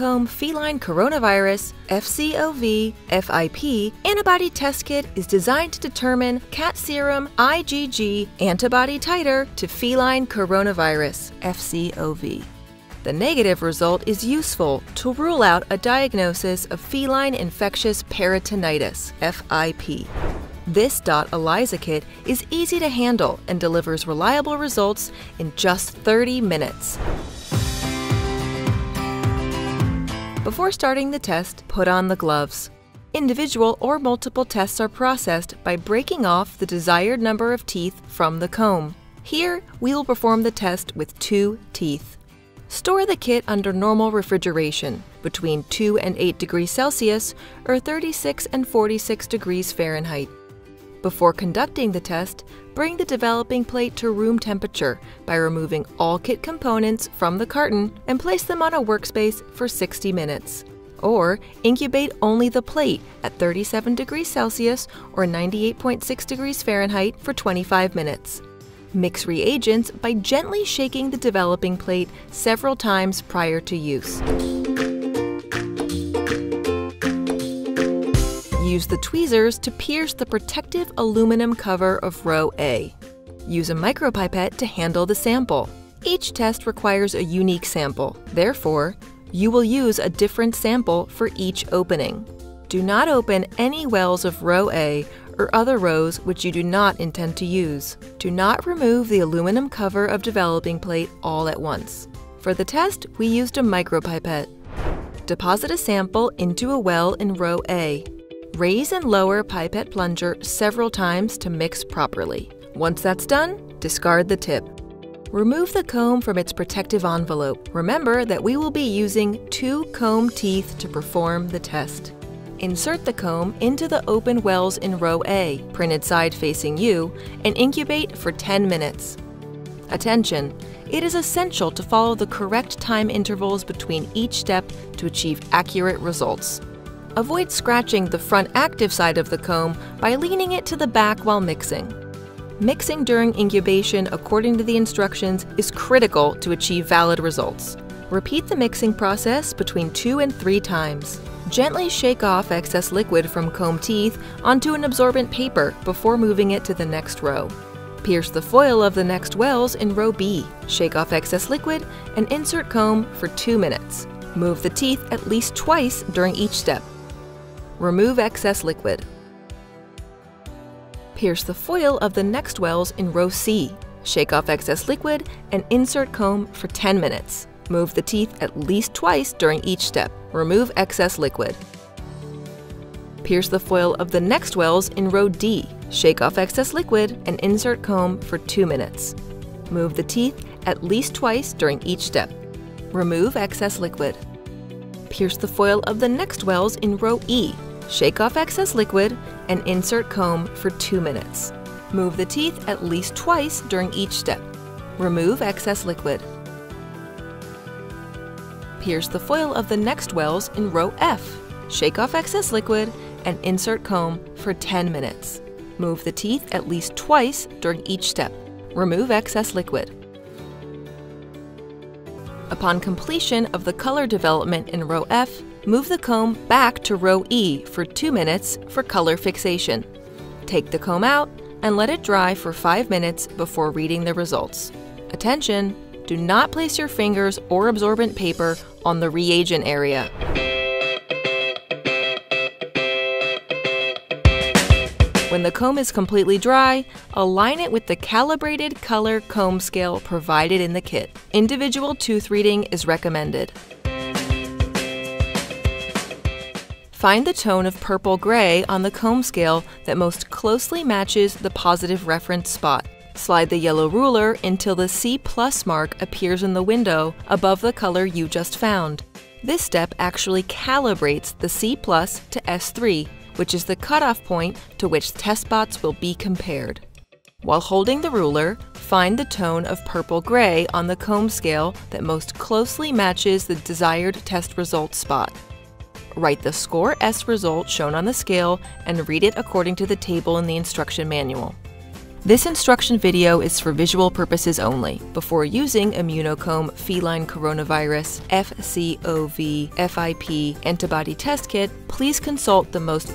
Comb Feline Coronavirus FCOV FIP antibody test kit is designed to determine cat serum IgG antibody titer to feline coronavirus FCOV. The negative result is useful to rule out a diagnosis of feline infectious peritonitis FIP. This DOT ELISA kit is easy to handle and delivers reliable results in just 30 minutes. Before starting the test, put on the gloves. Individual or multiple tests are processed by breaking off the desired number of teeth from the comb. Here, we will perform the test with two teeth. Store the kit under normal refrigeration, between 2 and 8 degrees Celsius or 36 and 46 degrees Fahrenheit. Before conducting the test, bring the developing plate to room temperature by removing all kit components from the carton and place them on a workspace for 60 minutes. Or incubate only the plate at 37 degrees Celsius or 98.6 degrees Fahrenheit for 25 minutes. Mix reagents by gently shaking the developing plate several times prior to use. Use the tweezers to pierce the protective aluminum cover of row A. Use a micropipette to handle the sample. Each test requires a unique sample. Therefore, you will use a different sample for each opening. Do not open any wells of row A or other rows which you do not intend to use. Do not remove the aluminum cover of developing plate all at once. For the test, we used a micropipette. Deposit a sample into a well in row A. Raise and lower pipette plunger several times to mix properly. Once that's done, discard the tip. Remove the comb from its protective envelope. Remember that we will be using two comb teeth to perform the test. Insert the comb into the open wells in row A, printed side facing you, and incubate for 10 minutes. Attention! It is essential to follow the correct time intervals between each step to achieve accurate results. Avoid scratching the front active side of the comb by leaning it to the back while mixing. Mixing during incubation according to the instructions is critical to achieve valid results. Repeat the mixing process between two and three times. Gently shake off excess liquid from comb teeth onto an absorbent paper before moving it to the next row. Pierce the foil of the next wells in row B. Shake off excess liquid and insert comb for 2 minutes. Move the teeth at least twice during each step. Remove excess liquid. Pierce the foil of the next wells in row C. Shake off excess liquid and insert comb for 10 minutes. Move the teeth at least twice during each step. Remove excess liquid. Pierce the foil of the next wells in row D. Shake off excess liquid and insert comb for 2 minutes. Move the teeth at least twice during each step. Remove excess liquid. Pierce the foil of the next wells in row E. Shake off excess liquid and insert comb for 2 minutes. Move the teeth at least twice during each step. Remove excess liquid. Pierce the foil of the next wells in row F. Shake off excess liquid and insert comb for 10 minutes. Move the teeth at least twice during each step. Remove excess liquid. Upon completion of the color development in row F, Move the comb back to row E for 2 minutes for color fixation. Take the comb out and let it dry for 5 minutes before reading the results. Attention! Do not place your fingers or absorbent paper on the reagent area. When the comb is completely dry, align it with the calibrated color comb scale provided in the kit. Individual tooth reading is recommended. Find the tone of purple-gray on the comb scale that most closely matches the positive reference spot. Slide the yellow ruler until the C plus mark appears in the window above the color you just found. This step actually calibrates the C plus to S3, which is the cutoff point to which test spots will be compared. While holding the ruler, find the tone of purple-gray on the comb scale that most closely matches the desired test result spot. Write the score S result shown on the scale and read it according to the table in the instruction manual. This instruction video is for visual purposes only. Before using ImmunoComb Feline Coronavirus FCOV FIP Antibody Test Kit, please consult the most